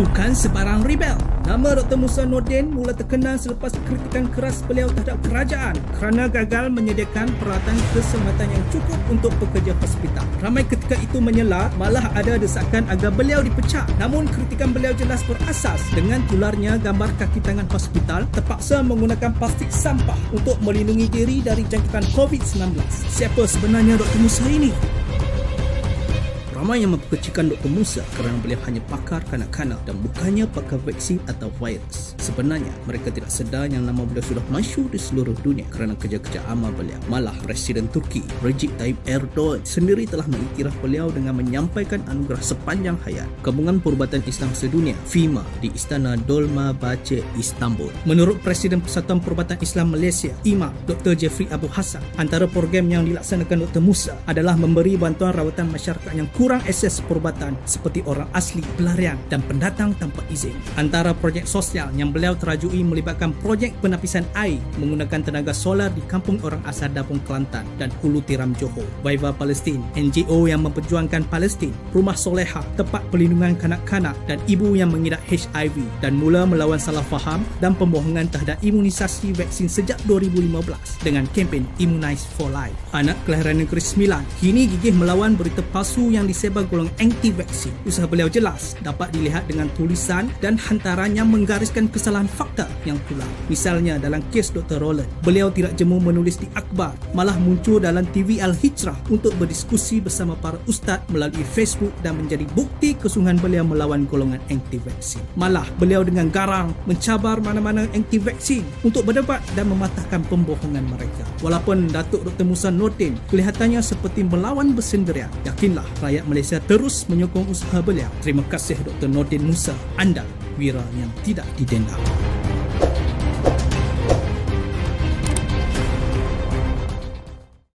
bukan sebarang rebel. Nama Dr. Musa Nordin mula terkenal selepas kritikan keras beliau terhadap kerajaan kerana gagal menyediakan peralatan keselamatan yang cukup untuk pekerja hospital. Ramai ketika itu menyela malah ada desakan agar beliau dipecat. Namun kritikan beliau jelas berasas dengan tularnya gambar kaki tangan hospital terpaksa menggunakan plastik sampah untuk melindungi diri dari jangkitan COVID-19. Siapa sebenarnya Dr. Musa ini? Ramai yang memperkecilkan Dr. Musa kerana beliau hanya pakar kanak-kanak dan bukannya pakar vaksin atau virus. Sebenarnya, mereka tidak sedar yang nama beliau sudah masyur di seluruh dunia kerana kerja-kerja amal beliau. Malah Presiden Turki, Recep Tayyip Erdogan sendiri telah mengiktiraf beliau dengan menyampaikan anugerah sepanjang hayat. Gabungan Perubatan Islam Sedunia, FIMA, di Istana Dolmabahce, Istanbul. Menurut Presiden Persatuan Perubatan Islam Malaysia, IMA, Dr. Jeffrey Abu Hassan, antara program yang dilaksanakan Dr. Musa adalah memberi bantuan rawatan masyarakat yang kurang kurang akses perubatan seperti orang asli, pelarian dan pendatang tanpa izin. Antara projek sosial yang beliau terajui melibatkan projek penapisan air menggunakan tenaga solar di kampung orang asal Dapung Kelantan dan Hulu Tiram Johor. Viva Palestin, NGO yang memperjuangkan Palestin, Rumah Soleha, tempat perlindungan kanak-kanak dan ibu yang mengidap HIV dan mula melawan salah faham dan pembohongan terhadap imunisasi vaksin sejak 2015 dengan kempen Immunize for Life. Anak kelahiran negeri Sembilan kini gigih melawan berita palsu yang dis disebar golongan anti-vaksin. Usaha beliau jelas dapat dilihat dengan tulisan dan hantaran yang menggariskan kesalahan fakta yang tular. Misalnya dalam kes Dr. Roland, beliau tidak jemu menulis di akhbar, malah muncul dalam TV Al-Hijrah untuk berdiskusi bersama para ustaz melalui Facebook dan menjadi bukti kesungguhan beliau melawan golongan anti-vaksin. Malah beliau dengan garang mencabar mana-mana anti-vaksin untuk berdebat dan mematahkan pembohongan mereka. Walaupun Datuk Dr. Musa Nordin kelihatannya seperti melawan bersendirian, yakinlah rakyat Malaysia terus menyokong usaha beliau. Terima kasih Dr. Nordin Musa. Anda wira yang tidak didendam.